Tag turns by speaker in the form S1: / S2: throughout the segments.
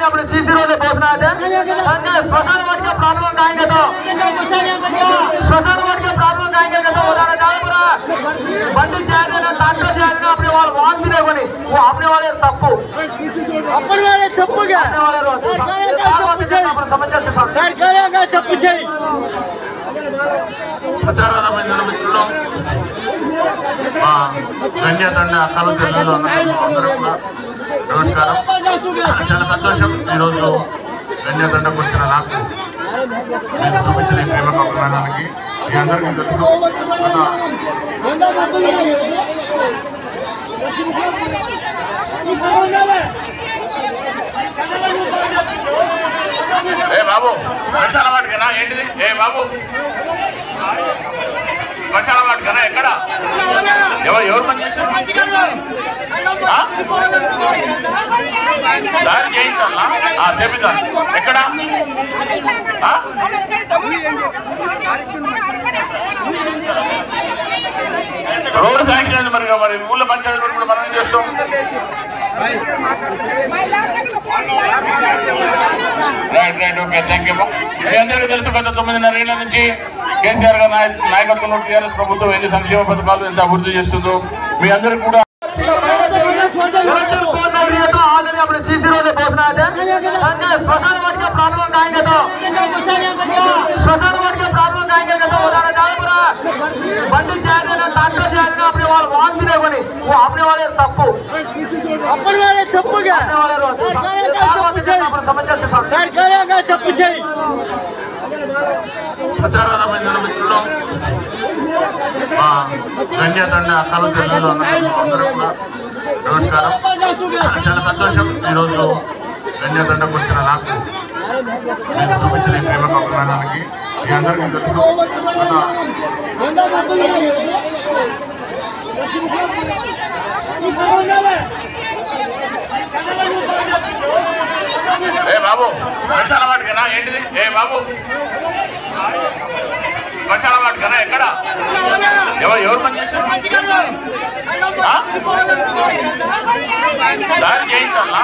S1: આપણે શિશિરોને પહોંચના છે અને સ્મશાન વાટ કે પ્રાર્થના ગાયન કરતો સ્મશાન વાટ કે પ્રાર્થના ગાયન કરતો વધારે જાણપુરા પંડિત જાહેરના ડાક્ટર જાહેરના આપણે વાળ વાત નહીં કોની वो अपने वाले तप्पू अपने वाले तप्पू
S2: क्या
S1: अपने वाले रोज
S2: तप्पू चाहिए
S1: अपने समझते से साथ
S2: कर करेगा तप्पू
S3: चाहिए पचारा ना मैं ना मैं మా గణ్యతండ అక్కలు చెల్లెలు అందరూ కూడా నమస్కారం. చాలా సంతోషం. ఈరోజు గణ్యతండకు వచ్చిన నాకు నేను చూపించిన ప్రేమ అభిమానానికి మీ అందరికీ తెలుసు. ఏ బాబు వర్షాల వాటికనా ఏంటిది? ఏ బాబు? వర్షాల వాటికనా ఎక్కడ? ఎవరు ఎవరు పని చేశారు? ఆ? దారి చేయించాలా? ఆ, ఎక్కడ? రోడ్డు శాంక్షన్ మరి మరి. ఊళ్ళో పంచాయతీ కూడా మనం ఏం చేస్తాం. Right right okay thank you మీ అందరికీ తెలుసు గత తొమ్మిదిన్నరేళ్ళ నుంచి కేసీఆర్ గారి నాయకత్వంలో టీఆర్ఎస్ ప్రభుత్వం ఎన్ని సంక్షేమ పథకాలు ఎంత అభివృద్ధి చేస్తుందో మీ అందరికి కూడా
S1: చేయాలన్నా ట్రాక్టర్ చేయాలన్నా अपने వాళ్ళు వాంగ్ भी नहीं वो अपने वाले तप्पू
S2: అప్పటి వాడే తప్పుగా
S1: अपने वाले रोड अपने समस्या से साथ
S2: సరికాలంగా తప్పు చేయి
S3: ప్రచారమైన మిత్రులు మా గణ్యతండ అక్కలు చెల్లెలు అన్నదమ్ములు అందరూ కూడా నమస్కారం చాలా సంతోషం ఈరోజు గణ్యతండకు వచ్చిన నాకు నేను చూపించిన ఈ ప్రేమ అభిమానానికి మీ అందరికీ తెలుసు ఏ బాబు వర్షాల వాటికనా? ఏంటిది? ఏ బాబు వర్షాల వాటికనా? ఎక్కడ? ఎవరు ఎవరు పని చేశారు? ఆ? దారి చేయించాలా?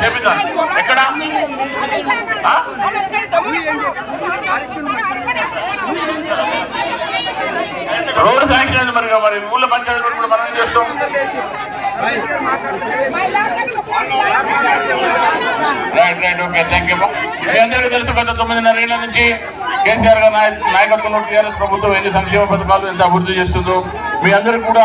S3: చేపిద్దాం ఎక్కడ? రోడ్డు శాంక్షన్ మరి మరి. ఊళ్ళో పంచాయతీ కూడా మనం ఏం చేస్తాం? Right right okay thank you మీ అందరికీ తెలుసు గత తొమ్మిదిన్నర ఏళ్ళ నుంచి కేసీఆర్ గారి నాయకత్వంలో టీఆర్ఎస్ ప్రభుత్వం ఎన్ని సంక్షేమ పథకాలు ఎంత అభివృద్ధి చేస్తుందో. మీ అందరికీ కూడా